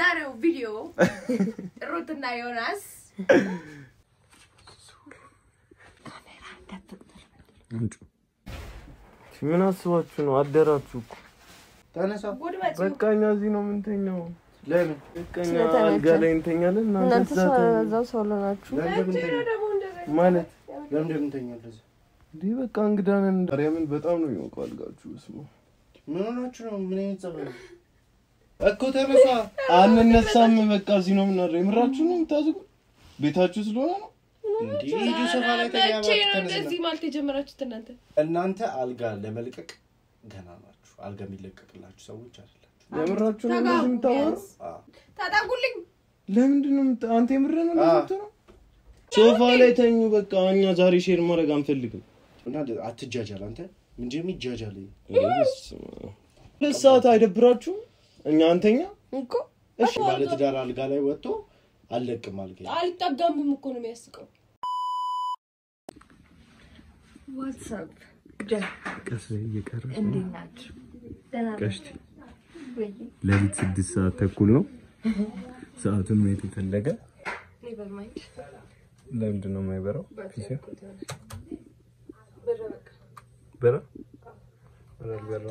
በዛሬው ቪዲዮ ሩትና ዮናስ ምን አስባችሁ ነው? አደራችሁ እኮ ተነሳ። በቃ እኛ እዚህ ነው የምንተኛው። ለምን በቃ እኛ ስለተመቸን። አልጋ ላይ እንተኛለን። እናንተ እዛው ሰው ናችሁ። ለምን ምንተኛ ደግሞ እንደዚህ ማለት ለምን እንዲህ በቃ እንግዳ ነን። ማርያምን በጣም ነው የሚሞቀው አልጋችሁ። ስሙ ምን ሆናችሁ ነው? ምን አይነት ጸባይ ነው? እኮ ተነሳ። አንነሳም። በቃ እዚህ ነው የምናድረው። የምራችሁ ነው የምታዝጉ? ቤታችሁ ስለሆነ ነው። እንደዚህ ማለት የጀመራችሁት እናንተ? እናንተ አልጋ ለመልቀቅ ገና ናችሁ። አልጋ የሚለቀቅላችሁ ሰዎች አይደላችሁ። የምራችሁ ነው እንደዚህ የምታወሩ? ታጠቁልኝ። ለምንድን ነው የምታ- አንተ የምር ነው ነው? ሶፋ ላይ ተኙ። በቃ እኛ ዛሬ share ማድረግ አንፈልግም። እና አትጃጃል አንተ ምንድን ነው የሚጃጃል? ሁለት ሰዓት አይደብራችሁም? እኛ አንተኛ? እኮ እሺ ባለትዳር አልጋ ላይ ወጥቶ አልለቅም አልጋ አልጠጋምም እኮ ነው የሚያስቀው። ዋትሳፕ ቀስ እየቀረ እንዴት ናችሁ? ቀሽቲ? ሌሊት ስድስት ሰዓት ተኩል ነው። ሰዓቱን ማየት የፈለገ? ለምንድን ነው የማይበራው? በራ በራ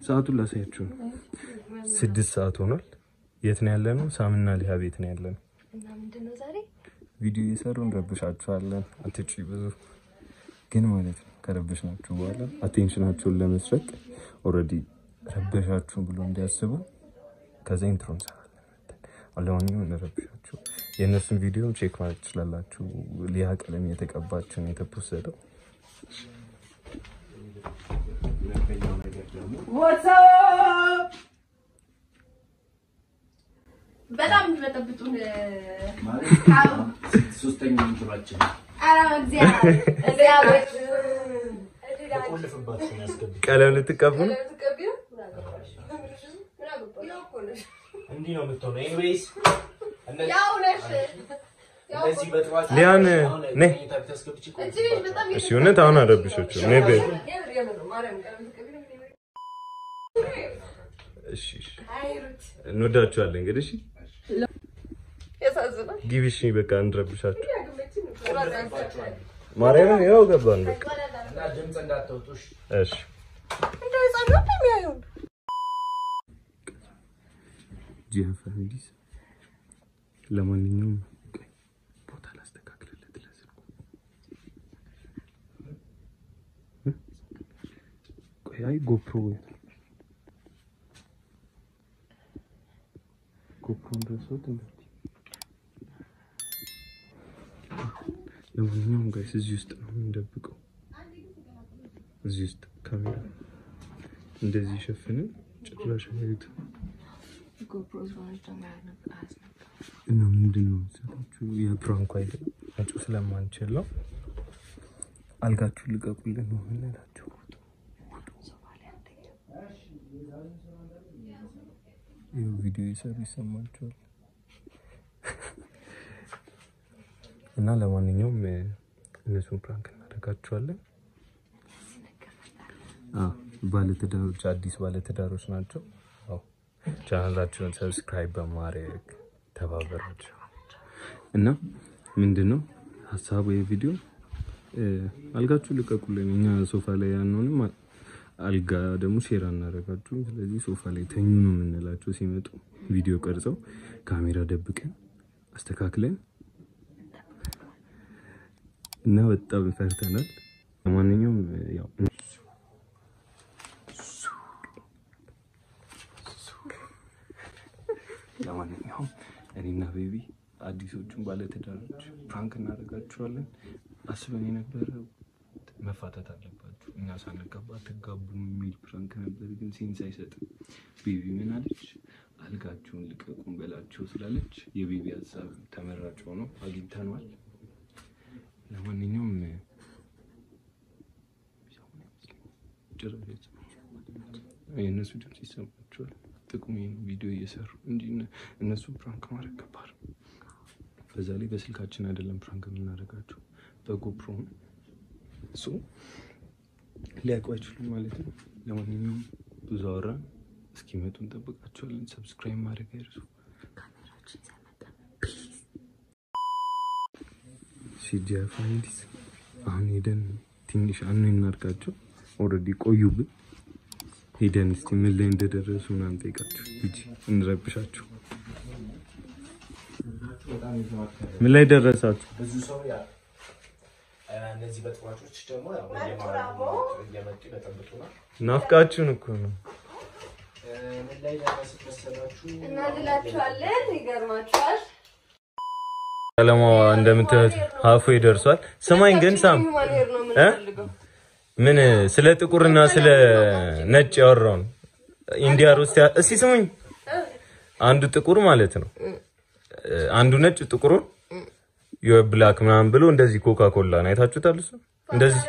ሰዓቱን ላሳያችሁ ነው። ስድስት ሰዓት ሆኗል። የት ነው ያለ ነው? ሳምና ሊያ ቤት ነው ያለ ነው። እና ምንድን ነው ዛሬ ቪዲዮ እየሰሩ እንረብሻችኋለን። አትጪ ብዙ ግን ማለት ነው ከረበሽናችሁ በኋላ attention ኣችሁን ለመስረቅ already ረበሻችሁ ብሎ እንዲያስቡ ከዛ intro እንሰራለን። ለማንኛውም እንረብሻችሁ። የእነሱን ቪዲዮ check ማለት ትችላላችሁ። ሊያ ቀለም የተቀባች ነው የተ post ው። በጣም የሚበጠብጡን ሶስተኛ ያስገብ ቀለም ልትቀቡ ነው? እንዲህ ነው የምትሆነው። anyways ሊያን ነይ። እሺ እውነት አሁን ነይ እሺ እሺ። እንወዳችኋለን እንግዲህ እሺ። ያሳዝናል። ግቢ እሺ። በቃ እንረብሻችሁ። ማርያምን ያው ገባን በቃ እሺ። ለማንኛውም ቆይ ቦታ ላስተካክልለት ለስልኩ እ? ቆይ አይ ጎፕሮ ጎፕሮን ረሳሁት ለማንኛውም guys እዚህ ውስጥ ነው የምንደብቀው እዚህ ውስጥ ካሜራ እንደዚህ ሸፍንን ጭራሽ አያስነካ እና ምንድን ነው መሰላችሁ የ prank ኡ አይደል መጮ ስለማንችል ነው። አልጋችሁን ልቀቁልን ነው የምንላቸው። ይኸው ቪዲዮ የሰሩ ይሰማቸዋል። እና ለማንኛውም እነሱን prank እናደርጋቸዋለን። ባለትዳሮች አዲስ ባለትዳሮች ናቸው። channel ኣቸውን subscribe በማድረግ ተባበራቸው እና ምንድን ነው ሀሳቡ የቪዲዮ አልጋችሁ ልቀቁልን። እኛ ሶፋ ላይ ያንሆንም አልጋ ደግሞ share አናደርጋችሁም። ስለዚህ ሶፋ ላይ ተኙ ነው የምንላቸው። ሲመጡ ቪዲዮ ቀርጸው ካሜራ ደብቀን አስተካክለን እና በጣም ፈርተናል። ለማንኛውም ያው ለማንኛውም እኔና baby አዲሶቹን ባለትዳሮች prank እናደርጋችኋለን። አስበን የነበረው መፋታት አለባችሁ እኛ ሳንጋባ ትጋቡ የሚል prank ነበር፣ ግን sense አይሰጥም። baby ምን አለች? አልጋችሁን ልቀቁን በላቸው ስላለች የ baby ሀሳብ ተመራጭ ሆኖ አግኝተነዋል። ለማንኛውም የእነሱ ድምፅ ይሰማቸዋል። ጥቅሙ ቪዲዮ እየሰሩ እንጂ እነ- እነሱ prank ማድረግ ከባድ በዛ ላይ በስልካችን አይደለም prank የምናደርጋቸው በ GoPro ነው። ሊያውቁ አይችሉም ማለት ነው። ለማንኛውም ብዙ አወራን። እስኪመጡ እንጠብቃቸዋለን። subscribe ማድረግ አይርሱ። families አሁን ሄደን ትንሽ annoy እናድርጋቸው። already ቆዩብን። ሄደን እስቲ ምን ላይ እንደደረሱ ምናምን ጠይቃቸው። ሂጂ እንረብሻቸው። ምን ላይ ደረሳችሁ? እነዚህ በጥባጮች ደግሞ እየመጡ ይበጠብጡናል። ናፍቃችሁን እኮ ነው። ምን ላይ ደረስ መሰላችሁ? እናድላችኋለን። ይገርማችኋል። ቀለማዋ እንደምታዩት ሀፎ ይደርሷል። ስማኝ ግን ሳም ምን ስለ ጥቁርና ስለ ነጭ ያወራውን ኢንዲያ ውስጥ ያ- እስቲ ስሙኝ። አንዱ ጥቁር ማለት ነው፣ አንዱ ነጭ ጥቁሩን black ምናምን ብሎ እንደዚህ ኮካ ኮላ ነው አይታችሁታል? እሱ እንደዚህ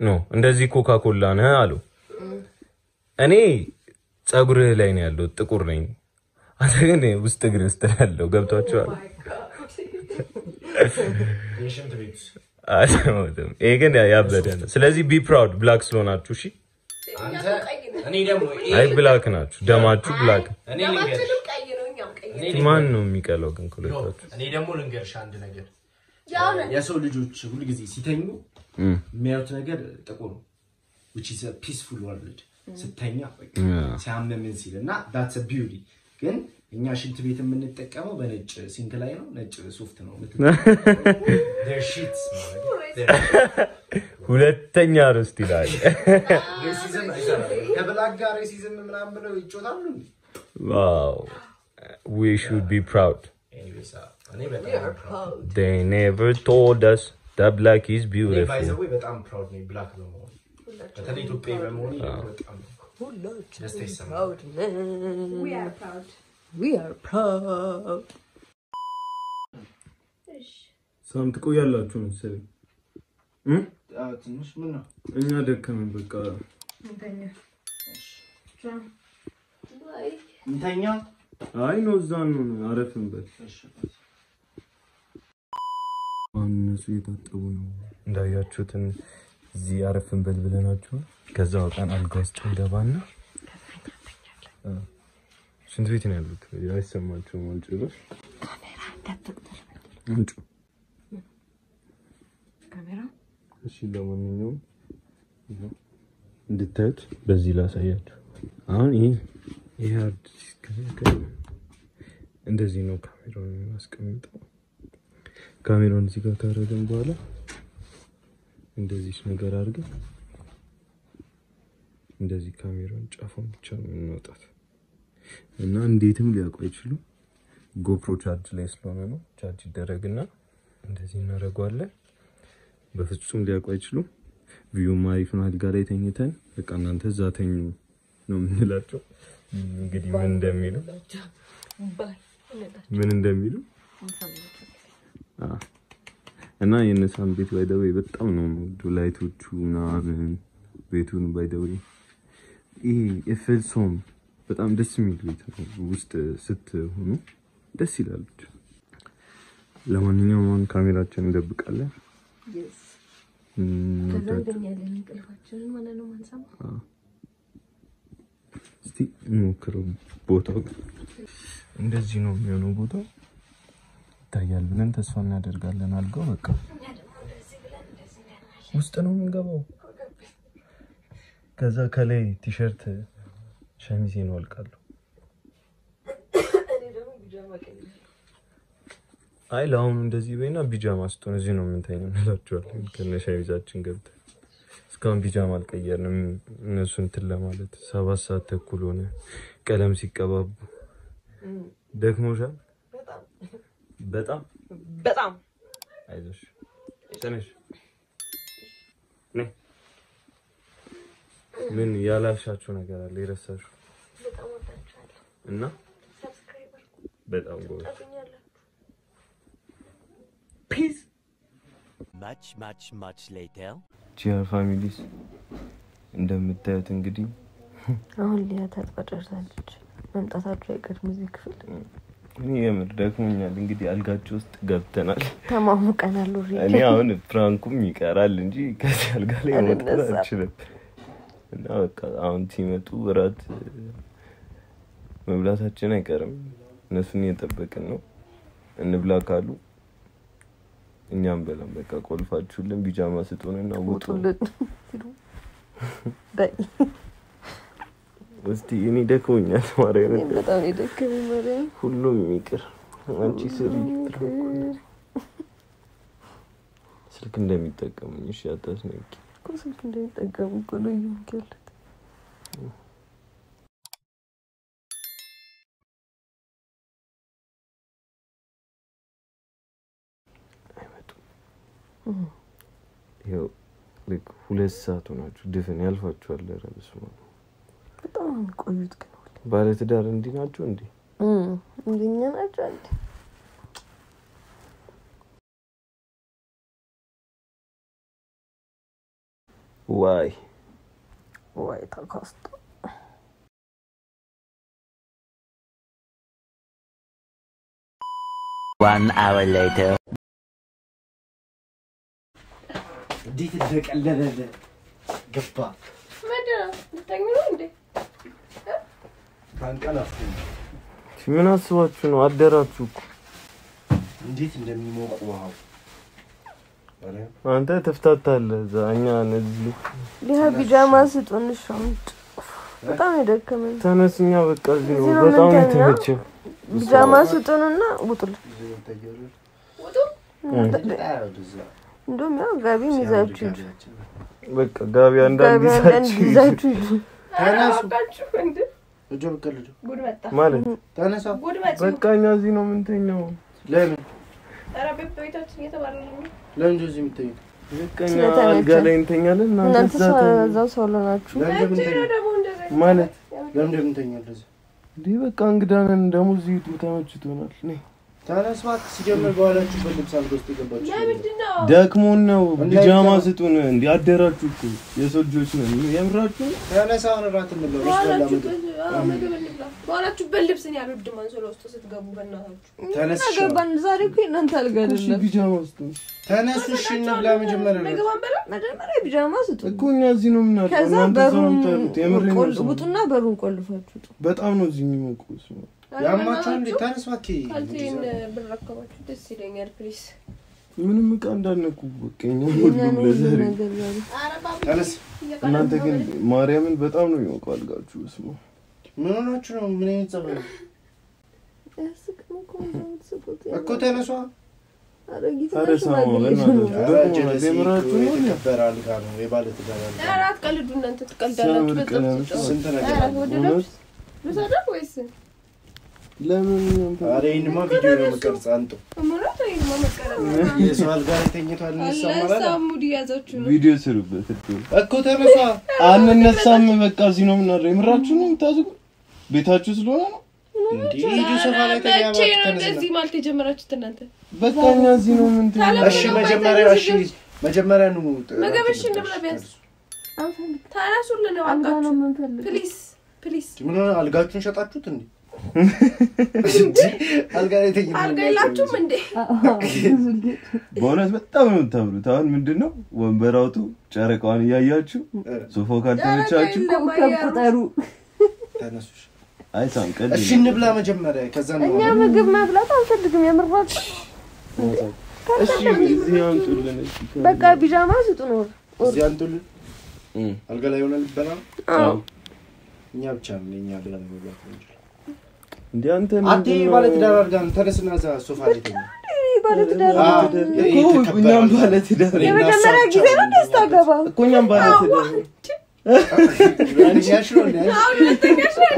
ኖ እንደዚህ ኮካ ኮላ ነህ አሉ። እኔ ጸጉርህ ላይ ነው ያለው ጥቁር ነኝ፣ አንተ ግን ውስጥ እግር ውስጥ ነው ያለው። ቤት አልሰማሁትም። ይሄ ግን ያበደ ነው። ስለዚህ be proud black ስለሆናችሁ እሺ። አይ black ናችሁ፣ ደማችሁ black። ማን ነው የሚቀለው ግን? እኔ ደግሞ ልንገርሽ አንድ ነገር የሰው ልጆች ሁልጊዜ ሲተኙ እም፣ የሚያዩት ነገር ጥቁር which is a peaceful world ስተኛ. ሲያመምን ሲል እና that's a beauty ግን እኛ ሽንት ቤት የምንጠቀመው በነጭ sink ላይ ነው ነጭ ሶፍት ነው ሁለተኛ ርስት ይላል። ከ black ጋር racism ምናምን ብለው ይጮታሉ እንዴ? wow we should be proud. Anyways, አዎ፣ እኔ በጣም proud They never told us that black is ነኝ። እኔ by beautiful. the way በጣም proud ነኝ black በመሆን በተለይ ኢትዮጵያዊ በመሆን በጣም ደስታ ይሰማል። We are proud. ሳም ትቆያላችሁ መሰለኝ። እም? አዎ፣ ትንሽ ምን ነው እኛ ደከመን በቃ። እንተኛ አይ ነው እዛ ነው አረፍንበት። እነሱ እየታጠቡ ነው እንዳያችሁትን እዚህ አረፍንበት ብለናችሁ ከዛ ወጣን አልጋ ውስጥ እንገባና አ፣ ሽንት ቤት ነው ያሉት። አይሰማችሁም? አንጭ ነው አንጩ። እሺ፣ ለማንኛውም እንድታዩት በዚህ ላሳያችሁ። አሁን ይሄ ይሄ desk እንደዚህ ነው ካሜራውን የማስቀምጠው። ካሜራውን እዚህ ጋር ካረግን በኋላ እንደዚህ ነገር አድርገን እንደዚህ ካሜራውን ጫፉን ብቻ ነው የምንወጣት እና እንዴትም ሊያውቁ አይችሉም። GoPro charge ላይ ስለሆነ ነው። ቻርጅ ይደረግና እንደዚህ እናደርገዋለን። በፍጹም ሊያውቁ አይችሉም። ቪዩም አሪፍ ነው። አልጋ ላይ ተኝተን በቃ እናንተ እዛ ተኙ ነው የምንላቸው። እንግዲህ ምን እንደሚሉ ምን እንደሚሉ እና የነሳን ቤት ባይደዌ በጣም ነው የምወደው። ላይቶቹ ምናምን ቤቱን ባይደዌ ይሄ የፍልሶም በጣም ደስ የሚል ቤት ነው። ውስጥ ስትሆኑ ደስ ይላል። ብቻ ለማንኛውም አሁን ካሜራችን እንደብቃለን። እም፣ ተዘንገኛለን እንቅልፋችንን ማለት ነው ማንሰማ እስቲ እንሞክረው። ቦታው እንደዚህ ነው የሚሆነው። ቦታው ይታያል ብለን ተስፋ እናደርጋለን። አልጋው በቃ ውስጥ ነው የምንገባው። ከዛ ከላይ ቲሸርት ሸሚዜ ነው አልቃለሁ። አይ ለአሁኑ እንደዚህ በይና ቢጃማ ስትሆን እዚህ ነው የምንተኛው እንላቸዋለን። ከነ ሸሚዛችን ገብተን እስካሁን ቢጃማ አልቀየርንም። እነሱ እንትን ለማለት ሰባት ሰዓት ተኩል ሆነ። ቀለም ሲቀባቡ ደክሞሻል? በጣም በጣም አይዞሽ፣ ተነሽ። ምን ያላልሻቸው ነገር አለ የረሳሽው? እና በጣም ጎበዝ ታገኛላችሁ። ጂአር families እንደምታዩት እንግዲህ አሁን ሊያ ታጥባ መምጣታቸው አይቀርም እዚህ ክፍል እኔ የምር ደክሞኛል። እንግዲህ አልጋቸው ውስጥ ገብተናል። ተማሙቀናል። እኔ አሁን ፍራንኩም ይቀራል እንጂ ከዚህ አልጋ ላይ መውጣት አልችልም። እና በቃ አሁን ሲመጡ እራት መብላታችን አይቀርም። እነሱን እየጠበቅን ነው። እንብላ ካሉ እኛም በላም። በቃ ቆልፋችሁልን ቢጃማ ስጡንና ውጡ። ውጡልን እስቲ እኔ ደክሞኛል። ማርያም እኔም በጣም የደከመኝ ማርያም ሁሉም ይቅር። አንቺ ስሪ ስልክ እንደሚጠቀሙኝ እሺ፣ አታስነቂ። ስልክ እንደሚጠቀሙ እኮ ነው ይኸው ልክ ሁለት ሰዓት ሆናችሁ ድፍን ያልፋችኋል። ኧረ በስመ አብ። በጣም ነው የሚቆዩት ግን ባለትዳር እንዲህ ናቸው እንዴ? እንደኛ ናቸው እንዴ? ዋይ ዋይ ተካስቶ One hour later. እንዴት እንደቀለለለ ገባ ምን አስባችሁ ነው? አደራችሁ እኮ እንዴት እንደሚሞቅ ውሃው አንተ ተፍታታለህ እዛ። እኛ እነዚህ ሊያ ቢጃማ ስጡን እሺ አሁን በጣም የደከመኝ ተነስኛ በቃ እዚህ ነው። በጣም ነው? የተመቸው። ቢጃማ ስጡንና ውጡልን። ውጡ። እንደውም ያው ጋቢም ይዛችሁ ሂዱ። በቃ ጋቢ አንዳንድ ይዛችሁ ሂዱ። ማለት በቃ እኛ እዚህ ነው የምንተኛው። ለምን ለምን እንደዚህ የምትተኙት? በቃ እኛ ስለተመቸን። አልጋ ላይ እንተኛለን። እናንተ እዛው ሰው ለናችሁ።? ማለት ለምን እንደምንተኛ እንደዚህ? እንዲህ በቃ እንግዳ ነን። ደግሞ እዚህ ተመችቶናል። ነይ። ተነስ እባክህ። ሲጀምር በኋላችሁበት ልብስ አልጋ ውስጥ የገባችሁ ለምንድን ነው? ደክሞን ነው ቢጃማ ስጡን። እንዲህ አደራችሁ እኮ የሰው ልጆች ነን። የምራችሁ ነው? ተነሳ። አሁን እራት እንብላ። በኋላችሁበት ልብስ እኔ አልወድም። አንሶላ ውስጥ ስትገቡ በእናታችሁ ተነስ። ገባን። ዛሬ እኮ የእናንተ አልጋ እሺ አይደለም። ቢጃማ ስጡን ተነሱ። እሺ እንብላ መጀመሪያ ምግብ አንበላ። መጀመሪያ ቢጃማ ስጡ። እኮ እኛ እዚህ ነው የምናድረው። ከዛ እናንተ እዛ ነው በሩን ውጡና ቆልፋችሁ ውጡ። በጣም ነው እዚህ የሚሞቀው። ያማችኋል እንዴ? ተነስ እባክህ። ካልቴን ብረከባችሁ ደስ ይለኛል። please ምንም እቃ እንዳነኩ እኛ ሁሉም ለዛሬ ተነስ። እናንተ ግን ማርያምን በጣም ነው የሚሞቀው አልጋችሁ። ስማ ምን ሆናችሁ ነው? ምን አይነት ጸባይ እኮ ተነሷ። ኧረ በእናትህ አትቀልዱ እናንተ ትቀልዳላችሁ። ስንት ነገር ወደዳችሁ ወይስ ለምን ኧረ ይሄንማ ቪዲዮ ነው የምቀርጽ። አንጡ እምነት? የሰው አልጋ ላይ ተኝቷል። ቪዲዮ ስሩበት እኮ ተነሷ። አንነሳም። በቃ እዚህ ነው የምናድረው። የምራችሁ ነው የምታዝጉ ቤታችሁ ስለሆነ ነው። እንዴ ሂዱ ሶፋ ላይ ተኛ። መቼ እባክህ ነው ተነስና። እንደዚህ ማለት የጀመራችሁት እናንተ? በቃ እኛ እዚህ ነው የምንተኛው። እሺ መጀመሪያ እሺ መጀመሪያ ነው ምግብ እሺ እንብላ ቢያንስ። አንፈልግ ተነሱልን አልጋ ነው እባካችሁ። የምንፈልግ። please please። ምን ሆነ? አልጋችሁን ሸጣችሁት እንዴ? እንዴ አልጋ ላይ ተኝቶ አልጋ የላችሁም እንዴ? በእውነት በጣም ነው የምታምሩት። አሁን ምንድን ነው ወንበር አውጡ፣ ጨረቃዋን እያያችሁ ሶፋው ካልተመቻችሁ እሺ። አይ ሳንቀል እሺ እንብላ መጀመሪያ ከዛ ነው እኛ ምግብ መብላት አንፈልግም። የምራችሁ እሺ እዚህ አምጡልን። እሺ በቃ ቢጃማ ስጡ ነው። እዚህ አንጡልን። አልጋ ላይ ሆነ ልበላ አዎ። እኛ ብቻ ነው እኛ አልጋ ላይ መብላት ነው እንደ አንተ አንተ? ባለ ትዳር ነው። ተነስና እዛ ሶፋ ላይ ተኛ። እኮ እኛም ባለ ትዳር ነን። የመጀመሪያ ጊዜ ነው እኮ እኛም ባለ ትዳር እንዴ? እንዴ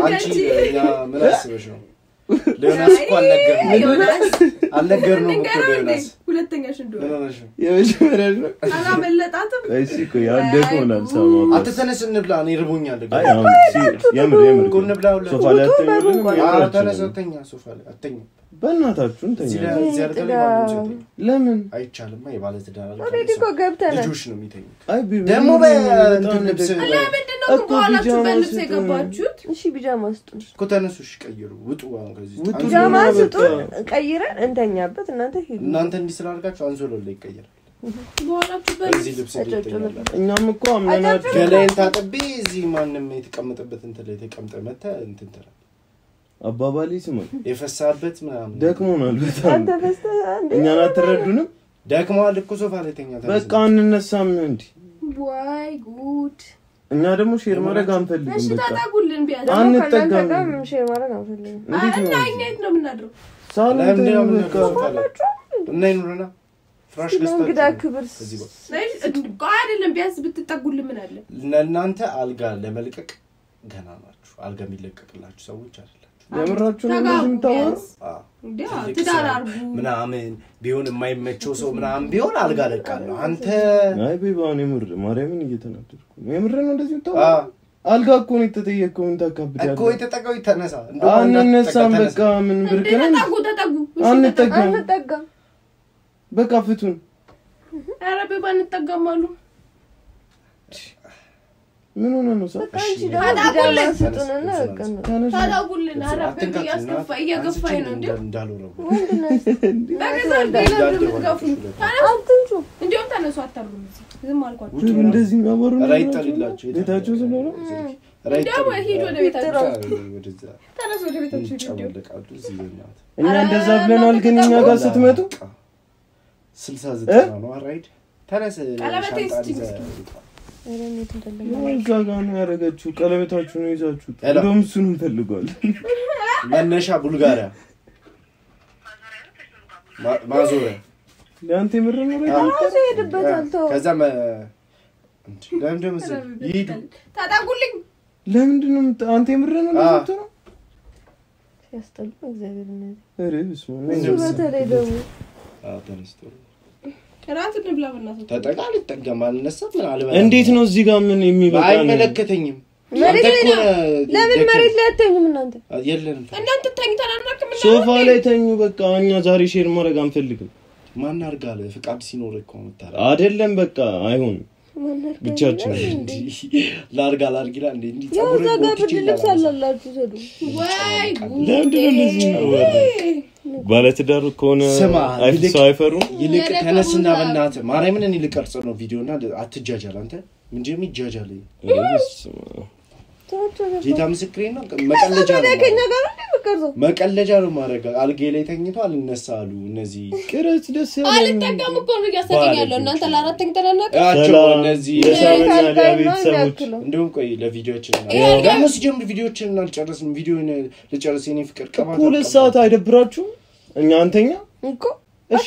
አንቺ ምን አስበሽ? ሊዮናስ እኮ አልነገርንም እኮ እንዴ? ሊዮናስ ሁለተኛሽ እንደሆነ ሆነሽ ነው? አላመለጣትም። እሺ እንብላ። እኔ ርቦኛል። የምር የምር እኮ እንብላ ሶፋ ላይ ተነስ ተኛ ሶፋ ላይ በእናታችሁ እንተኛ። ለምን የባለ ትዳር ልጆች ነው የሚተኙት። ደግሞ በእንትን ልብስ ነው በኋላችሁ ቢጃማ በልብስ ስጡን። የገባችሁት? እሺ ቢጃማ ስጡን። እኮ ተነሱ፣ እሺ ቀይሩ፣ ውጡ። አሁን ከዚህ ቢጃማ ስጡን፣ ቀይረን እንተኛበት። እናንተ ሂዱ። እናንተ እንዲህ ስላደርጋችሁ አንሶላ ላይ ይቀየራል። በኋላችሁ በዚህ በልብስ ልብስ እንዴት ትተኛላችሁ? እኛም እኮ አምነናችሁ ገላዬን ታጥቤ እዚህ ማንም የተቀመጠበት እንትን ላይ ተቀምጠ መተህ እንትን ትላለህ። አባባሌ ስማ የፈሳበት ምናምን ደክሞናል በጣም እኛን አትረዱንም ደክመዋል እኮ ሶፋ ላይ ተኛ በቃ እንነሳም እንዲ ዋይ ጉድ እኛ ደግሞ share ማድረግ አንፈልግም እሺ አንጠጋም። share ማድረግ አንፈልግም። እና እኛ የት ነው የምናድረው ሳሎን? እና ፍራሽ ገዝታችሁ ክብር አይደለም ቢያንስ ብትጠጉልን ምን አለ ለእናንተ አልጋ ለመልቀቅ ገና ናችሁ። አልጋ የሚለቀቅላችሁ ሰዎች አይደላችሁ። የምራችሁ ምናምን ቢሆን የማይመቸው ሰው ምናምን ቢሆን አልጋ ለቃለሁ። አንተ አይ እኔ የምር ማርያምን እየተናደድኩ ነው። የምር ነው እንደዚህ አ፣ የምታወሩ አልጋ እኮ ነው የተጠየቀው ምን እኮ ታካብዳለህ የተጠቀው ተነሳ። እንደውም አንነሳም በቃ ምን ብርቅ ነው ተጠጉ ተጠጉ። እሺ፣ አንጠጋም። አንጠጋም። በቃ ፍቱን። ኧረ ቤባ እንጠጋም አሉ ምን ሆነ ነው እንደዚህ የሚያወሩ ቤታቸው ስለሆነ እኛ እንደዛ ብለናል፣ ግን እኛ ጋር ስትመጡ? ስልሳ ዘጠና ነው ራይድ ተነስ ቀለበቴ ጋር ነው ያደረገችው። ቀለበታችሁ ነው ይዛችሁት። እንደውም እሱን እንፈልገዋለን። መነሻ ቡልጋሪያ። ማ- ማዞሪያ። ለአንተ የምር ነው ይሄድበታል። ከዛ ለምንድን ታጣቁልኝ። ለምንድን አንተ የምር ነው እግዚአብሔር ኧረ በስመ አብ። በተለይ ደግሞ እራት እንብላ በእናትህ ተጠቃ ልጠቀም አልነሳም ምን አልበላም እንዴት ነው እዚህ ጋር ምን የሚበቃ ነው? አይመለከተኝም ለምን መሬት ላይ አተኙም እናንተ? የለንም እናንተ ተኝተን አናውቅም እና ሶፋ ላይ ተኙ። በቃ እኛ ዛሬ ሼር ማድረግ አንፈልግም። ማን አርጋለ ፍቃድ ሲኖር እኮ ምታረ አይደለም በቃ አይሆንም። ብቻችን ላርጋ ላርግ ይላል እንዴ እንዲህ ያው እዛ ፀጉርህን ጋር ጎትቼ ብርድ ልብስ እያላነሳ። አላላችሁ ሰዱ ወይ ጉዴ። ለምንድን ነው እንደዚህ የሚወራው? ባለትዳር ከሆነ ስማ፣ አይ- ይልቅ- ሰው አይፈሩም። ይልቅ ተነስና በእናትህ ማርያምን እኔ ልቀርጽ ነው ቪዲዮ እና አትጃጃል። አንተ ምንድን የሚጃጃል ጌታ ምስክሬ ነው መቀለጃ ነው? መቀለጃ ነው ማድረግ አልጌ ላይ ተኝቶ አልነሳ አሉ እነዚህ ቅረጽ ደስ አልጠቀም እኮ ነው እያሰጠኝ ያለው እናንተ ለአራት ሰላም እነዚህ እንዲሁም ቆይ ለቪዲዮችን ደግሞ ሲጀምር ቪዲዮችን አልጨረስም ቪዲዮን ልጨርስ የኔ ፍቅር ቅባት ሁለት ሰዓት አይደብራችሁም? እኛ አንተኛ እኮ እሺ?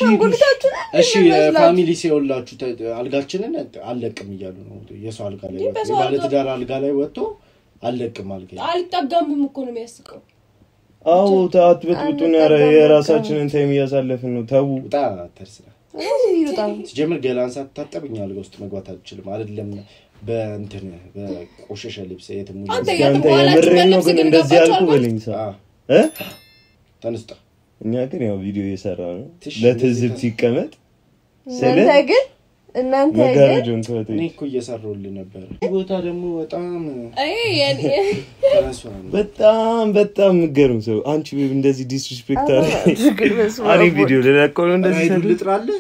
ፋሚሊ ሲወላችሁ ተ- አልጋችንን አልለቅም እያሉ ነው የሰው አልጋ ላይ የባለትዳር አልጋ ላይ ወጥቶ አልለቅም አልጋ አልጠጋምም እኮ ነው የሚያስቀው። አዎ ተአት ብጥብጡን የራሳችንን ታይም እያሳለፍን ነው። ይወጣል። ሲጀምር ገላን ሳትታጠብ እኛ አልጋ ውስጥ መግባት አልችልም አይደለም በእንትን በቆሸሸ ልብስ የትም የምሬን ነው ግን እንደዚህ ያልኩ በለኝ እ? ተነስታ እኛ ግን ያው ቪዲዮ እየሰራ ነው። ለትዝብት ሲቀመጥ ስለ ግን እናንተ እኔ እኮ እየሰራሁልህ ነበር። ቦታ ደግሞ በጣም አይ የኔ ተነሷል በጣም በጣም የምትገርም ሰው። አንቺ እንደዚህ ዲስሪስፔክት አሪ ቪዲዮ ልለቀው ነው እንደዚህ ልጥራለህ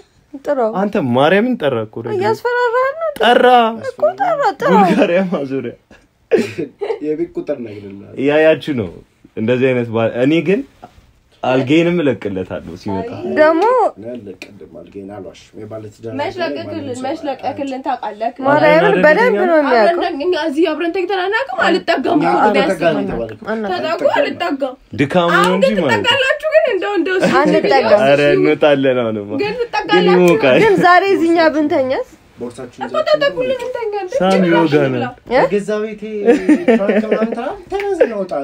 አንተ ማርያምን ጠራ እኮ ሬዲዮ። እያስፈራራህ ነው? ጠራ። እኮ ጠራ ጥራው ቡልጋሪያ ማዞሪያ። የቤት ቁጥር ነግርልሃል እያያችሁ ነው። እንደዚህ አይነት ባ- እኔ ግን አልጌንም እለቅለታለሁ ሲመጣ። ደግሞ መሽለቀክልን ታውቃለህ? ማርያምን በደንብ ነው የሚያውቀው። አብረን እኛ እዚህ አብረን ተኝተን አናውቅም? አልጠጋም እኛ እኮ ነው አልተጠጋም የሚያስቀው የተባለ ተጠጉ አልጠጋም? ድካሙ ነው አሁን እንጂ ግን ማለት ነው። ትጠጋላችሁ ግን እንደው እንደው እሱ አንጠጋም። ኧረ እንወጣለን አሁንማ። ግን ግን ትጠጋላችሁ? ይሞቃል ግን ዛሬ እዚህኛ ብንተኛስ ቦርሳችሁን ይወጋናል።? የገዛ ቤቴ ፕራንክ ምናምን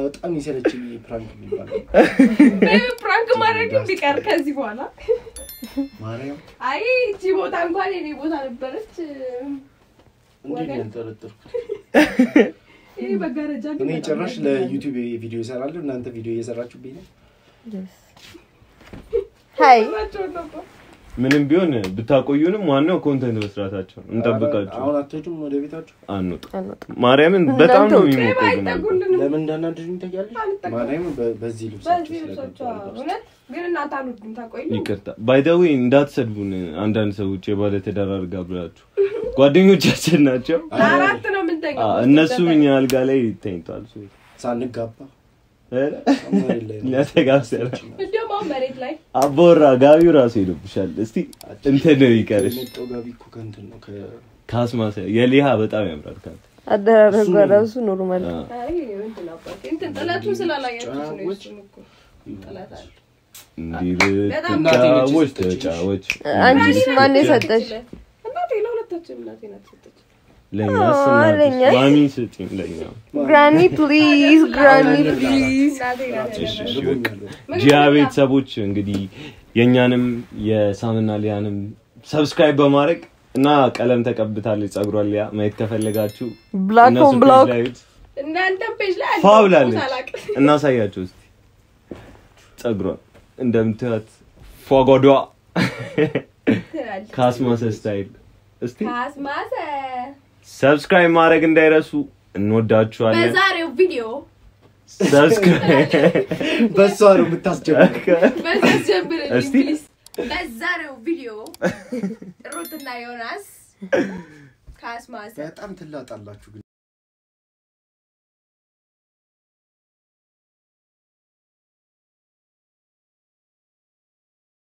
በጣም ይሰለችኝ prank prank ማድረግ ቢቀር ከዚህ በኋላ። ማርያም። አይ እቺ ቦታ እንኳን የኔ ቦታ ነበረች። እንዴት ነው ያልጠረጠርኩት? ይህ መጋረጃ ግን እኔ በጣም ጭራሽ ለ YouTube ቪዲዮ ይሰራለሁ እናንተ ቪዲዮ እየሰራችሁብኝ ነው። ሀይ ምንም ቢሆን ብታቆዩንም ዋናው content መስራታቸው እንጠብቃቸው። አሁን አትሄዱም ወደ ቤታችሁ? አንወጣ አንወጣም። ማርያምን በጣም ነው የሚሞቀው ግን ለምን እንዳናድርኝ ታውቂያለሽ? አልጠቀምም። ማርያም በ- በዚህ ታቆይ ይቅርታ። by the way እንዳትሰድቡን አንዳንድ ሰዎች የባለ ትዳር አልጋ ብላችሁ። ጓደኞቻችን ናቸው። ለአራት ነው የምንተኛው። እነሱም እኛ አልጋ ላይ ተኝቷል። ሳንጋባ? ኧረ፣ መሬት ላይ? አቦራ ጋቢው ራሱ ይልብሻል። እስቲ እንትን ነው ይቀርሽ ካስማሰ የሊሃ በጣም ያምራል። ካንተ። አደራረጓ ራሱ ኖርማል ጥለቱን ስላላያችሁት ነው እንዲህ ተጫወች። አንቺስ ማን የሰጠሽ? እናቴ ለሁለታችን እናቴ ናት የሰጠች ግራኒ ፕሊዝ ፕሊዝ። ጂያ ቤተሰቦች እንግዲህ የእኛንም የሳምና ሊያንም ሰብስክራይብ በማድረግ እና ቀለም ተቀብታለች ጸጉሯን ሊያ ማየት ከፈለጋችሁ ብላክ ኦን እናንተም ፔጅ ላይ ፋ ብላለች። እናሳያችሁ እስቲ። ጸጉሯን እንደምትያት ፏጓዷ። ካስማሰ ስታይል። እስቲ ካስማሰ ሰብስክራይብ ማድረግ እንዳይረሱ እንወዳችኋለን በዛሬው ቪዲዮ ሰብስክራይብ በሷ ነው የምታስጀምር እስቲ። ፕሊዝ። በዛሬው ቪዲዮ ሩትና ዮናስ ካስማሰ በጣም ትላጣላችሁ ግን